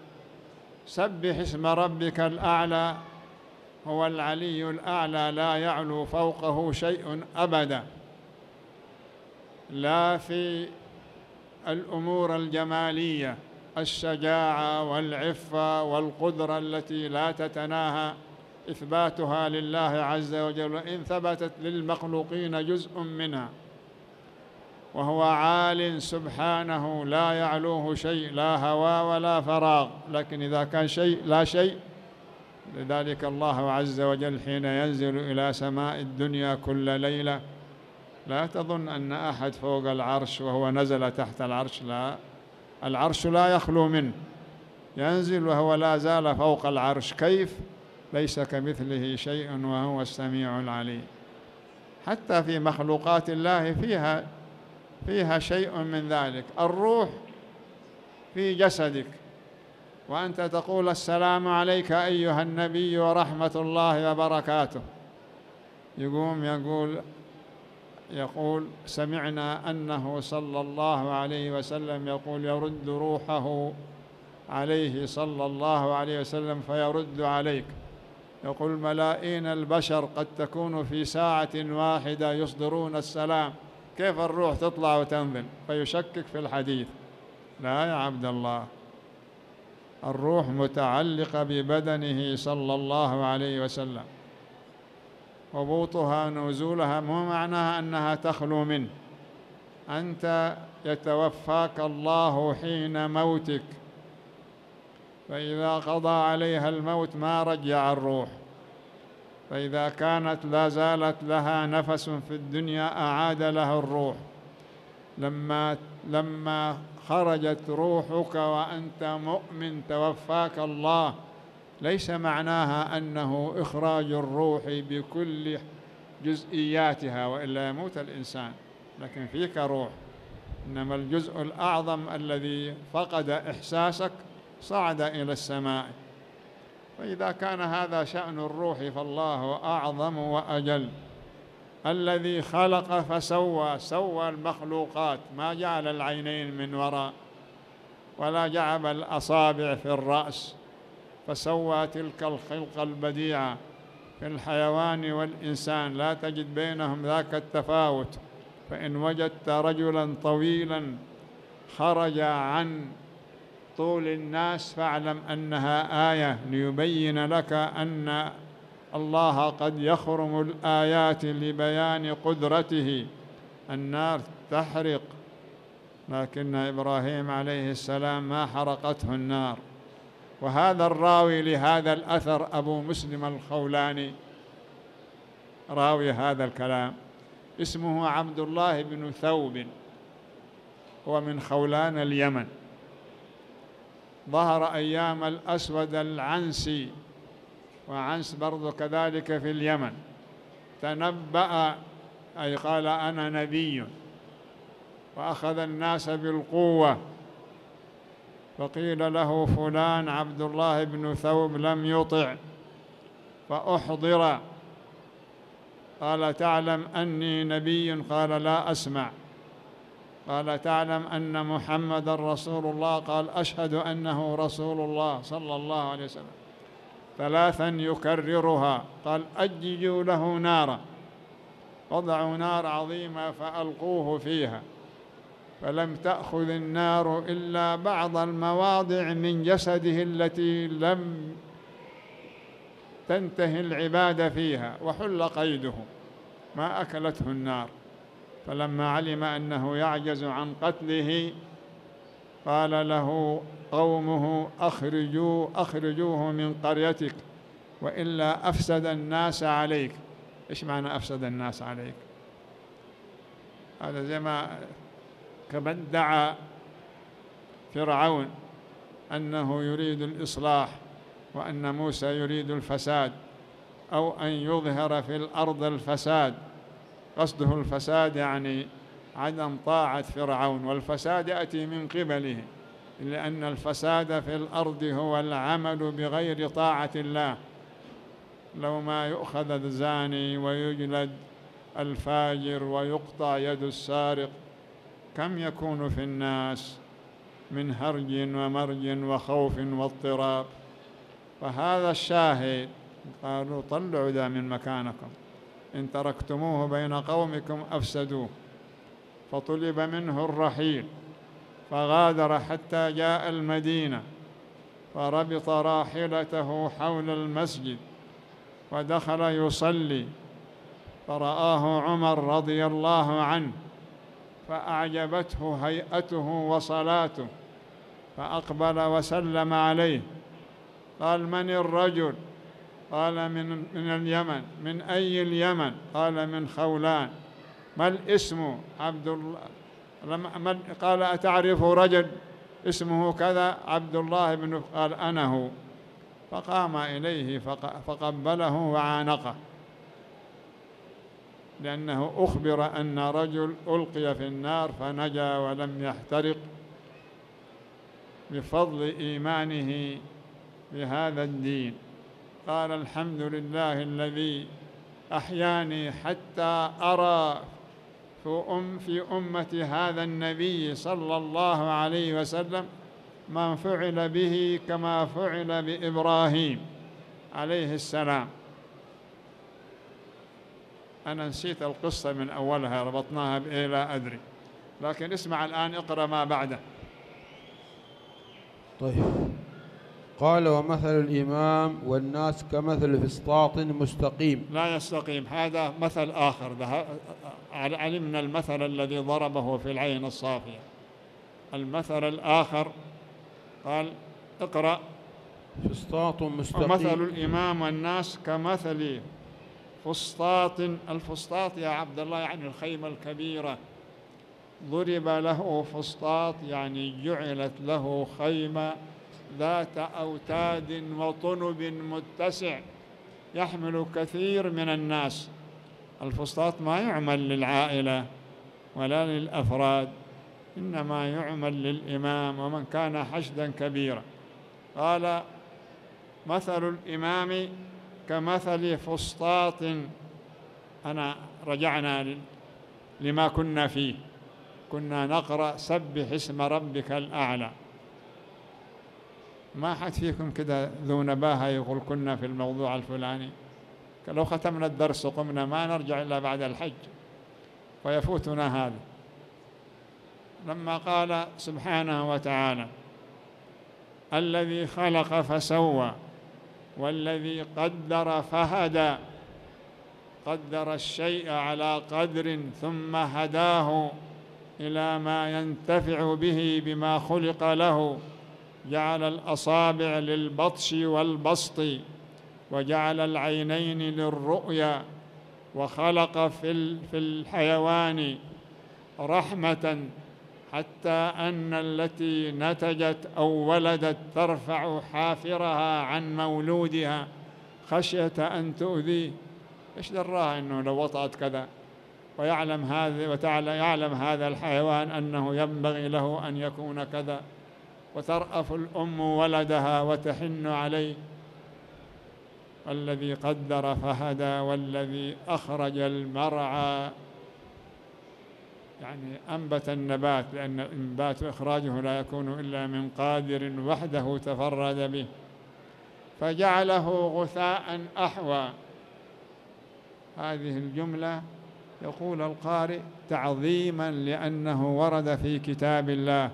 سبح اسم ربك الأعلى هو العلي الأعلى لا يعلو فوقه شيء أبدا. لا في الأمور الجمالية الشجاعة والعفة والقدرة التي لا تتناهى إثباتها لله عز وجل وان ثبتت للمخلوقين جزء منها. وهو عال سبحانه لا يعلوه شيء لا هوى ولا فراغ. لكن إذا كان شيء لا شيء لذلك الله عز وجل حين ينزل إلى سماء الدنيا كل ليلة لا تظن أن أحد فوق العرش وهو نزل تحت العرش لا. العرش لا يخلو منه. ينزل وهو لا زال فوق العرش. كيف؟ ليس كمثله شيء وهو السميع العليم. حتى في مخلوقات الله فيها فيها شيء من ذلك. الروح في جسدك. وأنت تقول السلام عليك أيها النبي ورحمة الله وبركاته. يقوم يقول يقول سمعنا أنه صلى الله عليه وسلم يقول يرد روحه عليه صلى الله عليه وسلم فيرد عليك. يقول ملائين البشر قد تكون في ساعة واحدة يصدرون السلام. كيف الروح تطلع وتنزل؟ فيشكك في الحديث. لا يا عبد الله. الروح متعلقة ببدنه صلى الله عليه وسلم. هبوطها نزولها مو معناها أنها تخلو منه. أنت يتوفاك الله حين موتك. فإذا قضى عليها الموت ما رجع الروح. فإذا كانت لا زالت لها نفس في الدنيا أعاد لها الروح. لما لما خرجت روحك وأنت مؤمن توفاك الله ليس معناها أنه إخراج الروح بكل جزئياتها وإلا يموت الإنسان. لكن فيك روح. إنما الجزء الأعظم الذي فقد إحساسك صعد إلى السماء. فإذا كان هذا شأن الروح فالله أعظم وأجل. الذي خلق فسوى سوى المخلوقات. ما جعل العينين من وراء ولا جعل الأصابع في الرأس. فسوى تلك الخلق البديعة في الحيوان والإنسان. لا تجد بينهم ذاك التفاوت. فإن وجدت رجلا طويلا خرج عن طول الناس فاعلم أنها آية ليبين لك أن الله قد يخرم الآيات لبيان قدرته. النار تحرق لكن إبراهيم عليه السلام ما حرقته النار. وهذا الراوي لهذا الأثر أبو مسلم الخولاني راوي هذا الكلام. اسمه عبد الله بن ثوب هو من خولان اليمن. ظهر أيام الأسود العنسي وعنس برضو كذلك في اليمن. تنبأ أي قال أنا نبي وأخذ الناس بالقوة. فقيل له فلان عبد الله بن ثوب لم يطع فأحضر. قال تعلم أني نبي؟ قال لا أسمع. قال تعلم أن محمد رسول الله قال أشهد أنه رسول الله صلى الله عليه وسلم. ثلاثا يكررها قال أججوا له نارا. وضعوا نار عظيمة فألقوه فيها. فلم تأخذ النار إلا بعض المواضع من جسده التي لم تنتهي العبادة فيها وحل قيده. ما أكلته النار. فلما علم أنه يعجز عن قتله قال له قومه أخرجوا أخرجوه من قريتك وإلا أفسد الناس عليك. إيش معنى أفسد الناس عليك؟ هذا زي ما كما ادعى فرعون أنه يريد الإصلاح وأن موسى يريد الفساد أو أن يظهر في الأرض الفساد. قصده الفساد يعني عدم طاعة فرعون والفساد يأتي من قبله لأن الفساد في الأرض هو العمل بغير طاعة الله. لو ما يؤخذ الزاني ويجلد الفاجر ويقطع يد السارق كم يكون في الناس من هرج ومرج وخوف واضطراب؟ فهذا الشاهد قالوا طلعوا ذا من مكانكم. إن تركتموه بين قومكم أفسدوه. فطلب منه الرحيل. فغادر حتى جاء المدينة. فربط راحلته حول المسجد. ودخل يصلي. فرآه عمر رضي الله عنه. فأعجبته هيئته وصلاته. فأقبل وسلم عليه. قال من الرجل؟ قال من من اليمن. من أي اليمن؟ قال من خولان. ما الاسم؟ عبد الله قال أتعرف رجل؟ اسمه كذا عبد الله بن قال أنا هو. فقام إليه فقبله وعانقه. لأنه أخبر أن رجل ألقي في النار فنجا ولم يحترق. بفضل إيمانه بهذا الدين. قال الحمد لله الذي أحياني حتى أرى في, أم في أمة هذا النبي صلى الله عليه وسلم من فعل به كما فعل بإبراهيم عليه السلام. أنا نسيت القصة من أولها ربطناها بإيه لا أدري. لكن اسمع الآن اقرأ ما بعده. طيب. قال ومثل الإمام والناس كمثل فسطاط مستقيم. لا يستقيم. هذا مثل آخر. علمنا المثل الذي ضربه في العين الصافية. المثل الآخر قال اقرأ. فسطاط مستقيم. ومثل الإمام والناس كمثل فسطاط. الفسطاط يا عبد الله يعني الخيمة الكبيرة. ضرب له فسطاط يعني جعلت له خيمة ذات أوتاد وطنب متسع يحمل كثير من الناس. الفسطاط ما يعمل للعائلة ولا للأفراد إنما يعمل للإمام ومن كان حشدا كبيرا. قال مثل الإمام كمثل فسطاط. أنا رجعنا لما كنا فيه. كنا نقرأ سبح اسم ربك الأعلى. ما حد فيكم كده ذو نباهة يقول كنا في الموضوع الفلاني. لو ختمنا الدرس وقمنا ما نرجع إلا بعد الحج. ويفوتنا هذا. لما قال سبحانه وتعالى الذي خلق فسوى والذي قدر فهدى قدر الشيء على قدر ثم هداه إلى ما ينتفع به بما خلق له. جعل الأصابع للبطش والبسط وجعل العينين للرؤيا وخلق في في الحيوان رحمة حتى أن التي نتجت أو ولدت ترفع حافرها عن مولودها خشية أن تؤذيه إيش دراها إنه لو وطأت كذا؟ ويعلم هذا وتعالى يعلم هذا الحيوان أنه ينبغي له أن يكون كذا. وترأف الأم ولدها وتحن عليه. الذي قدر فهدى والذي أخرج المرعى. يعني أنبت النبات لأن الإنبات وإخراجه لا يكون إلا من قادر وحده تفرد به. فجعله غثاء أحوى. هذه الجملة يقول القارئ تعظيما لأنه ورد في كتاب الله.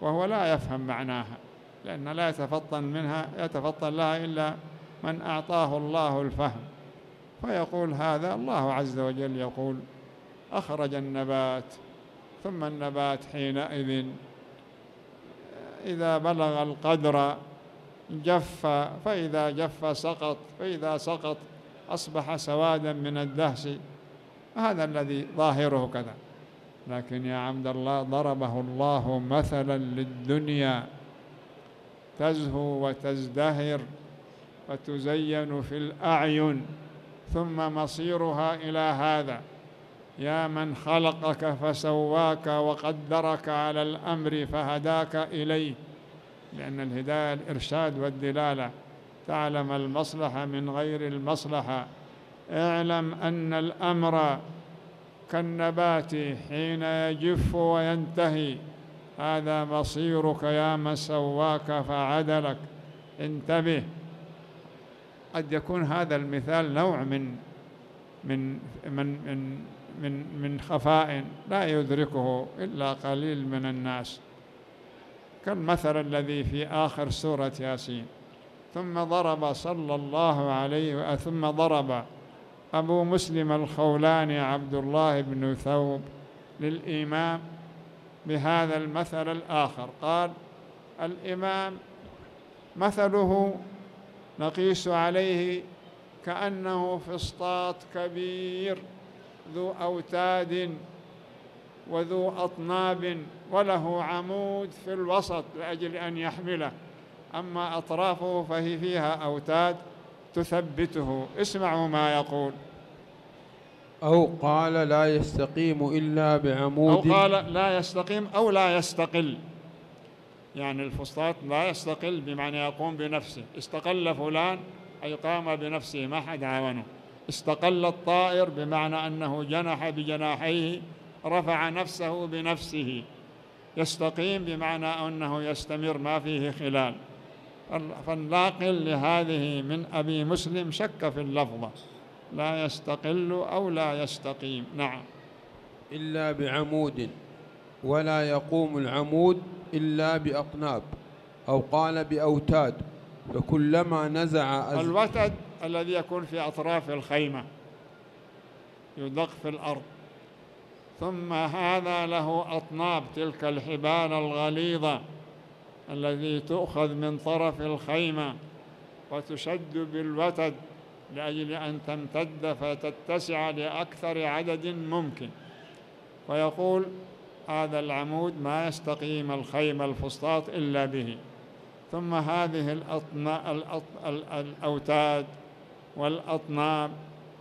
وهو لا يفهم معناها لأن لا يتفطن منها يتفطن لها إلا من أعطاه الله الفهم. فيقول هذا الله عز وجل يقول أخرج النبات ثم النبات حينئذ إذا بلغ القدر جف فإذا جف سقط فإذا سقط أصبح سوادا من الدهس. هذا الذي ظاهره كذا. لكن يا عبد الله ضربه الله مثلا للدنيا. تزهو وتزدهر وتزين في الأعين ثم مصيرها إلى هذا. يا من خلقك فسواك وقدرك على الأمر فهداك إليه. لأن الهداية الإرشاد والدلالة تعلم المصلحة من غير المصلحة. اعلم أن الأمر كالنبات حين يجف وينتهي. هذا مصيرك يا من سواك فعدلك. انتبه. قد يكون هذا المثال نوع من من من من من من خفاء لا يدركه إلا قليل من الناس. كالمثل الذي في آخر سورة ياسين. ثم ضرب صلى الله عليه ثم ضرب أبو مسلم الخولاني عبد الله بن ثوب للإمام بهذا المثل الآخر. قال الإمام مثله نقيس عليه كأنه فسطاط كبير ذو أوتاد وذو أطناب وله عمود في الوسط لأجل أن يحمله أما أطرافه فهي فيها أوتاد تثبته. اسمعوا ما يقول. أو قال لا يستقيم إلا بعمود. أو قال لا يستقيم أو لا يستقل. يعني الفسطاط لا يستقل بمعنى يقوم بنفسه. استقل فلان أي قام بنفسه ما حد عاونه. استقل الطائر بمعنى أنه جنح بجناحيه رفع نفسه بنفسه. يستقيم بمعنى أنه يستمر ما فيه خلال. فالناقل لهذه من أبي مسلم شك في اللفظة لا يستقل أو لا يستقيم. نعم. إلا بعمود ولا يقوم العمود إلا بأطناب أو قال بأوتاد فكلما نزع. الوتد الذي يكون في أطراف الخيمة يدق في الأرض. ثم هذا له أطناب تلك الحبال الغليظة. الذي تؤخذ من طرف الخيمة وتشد بالوتد لأجل أن تمتد فتتسع لأكثر عدد ممكن. ويقول هذا العمود ما يستقيم الخيمة الفسطاط إلا به. ثم هذه الأطنا الأوتاد والأطناب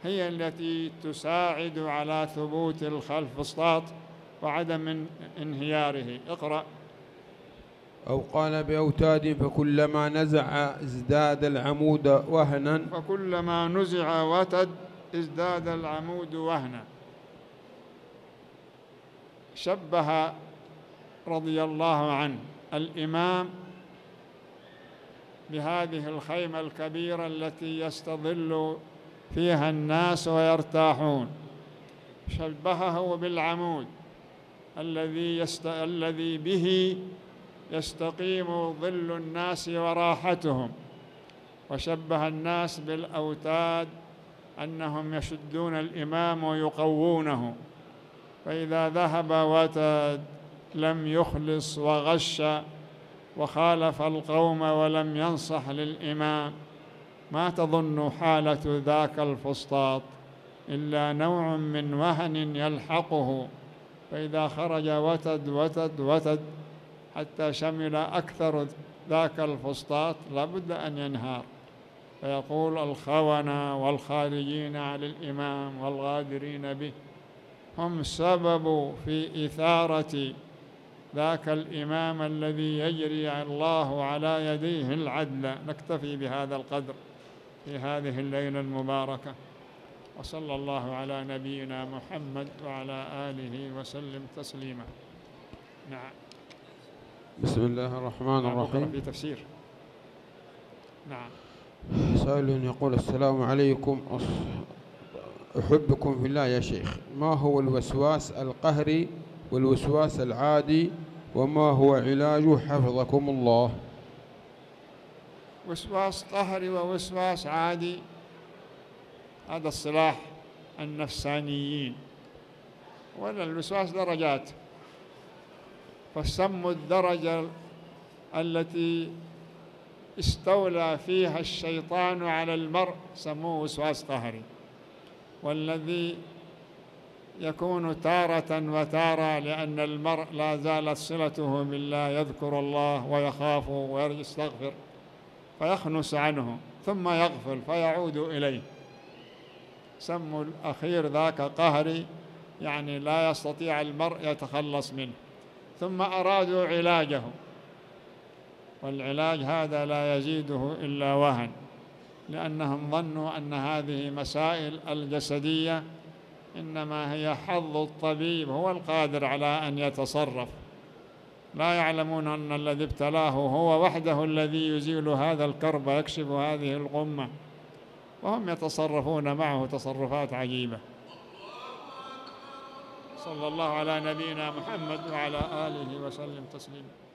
هي التي تساعد على ثبوت الفسطاط وعدم انهياره. اقرأ. أو قال بأوتاد فكلما نزع ازداد العمود وهنا. فكلما نزع وتد ازداد العمود وهنا. شبه رضي الله عنه الإمام بهذه الخيمة الكبيرة التي يستظل فيها الناس ويرتاحون. شبهه بالعمود الذي يست... الذي به يستقيم ظل الناس وراحتهم وشبه الناس بالأوتاد أنهم يشدون الإمام ويقوونه فإذا ذهب وتد لم يخلص وغش وخالف القوم ولم ينصح للإمام ما تظن حالة ذاك الفسطاط إلا نوع من وهن يلحقه فإذا خرج وتد وتد وتد حتى شمل أكثر ذاك الفسطاط لابد أن ينهار. فيقول الخونة والخارجين على الإمام والغادرين به هم سبب في إثارة ذاك الإمام الذي يجري الله على يديه العدل. نكتفي بهذا القدر في هذه الليلة المباركة. وصلى الله على نبينا محمد وعلى آله وسلم تسليما. نعم. بسم الله الرحمن الرحيم. في تفسير. نعم. سائل يقول السلام عليكم. أحبكم في الله يا شيخ. ما هو الوسواس القهري والوسواس العادي وما هو علاجه حفظكم الله؟ وسواس قهري ووسواس عادي. هذا الصلاح النفسانيين. ولا الوسواس درجات. فسموا الدرجة التي استولى فيها الشيطان على المرء سموه وسواس قهري والذي يكون تارة وتارة لأن المرء لا زالت صلته بالله يذكر الله ويخاف ويستغفر فيخنس عنه ثم يغفل فيعود إليه. سموا الأخير ذاك قهري يعني لا يستطيع المرء يتخلص منه. ثم أرادوا علاجه والعلاج هذا لا يزيده إلا وهن لأنهم ظنوا أن هذه مسائل الجسدية إنما هي حظ الطبيب هو القادر على أن يتصرف. لا يعلمون أن الذي ابتلاه هو وحده الذي يزيل هذا الكرب ويكشف هذه الغمة وهم يتصرفون معه تصرفات عجيبة. صلى الله على نبينا محمد وعلى آله وسلم تسليما.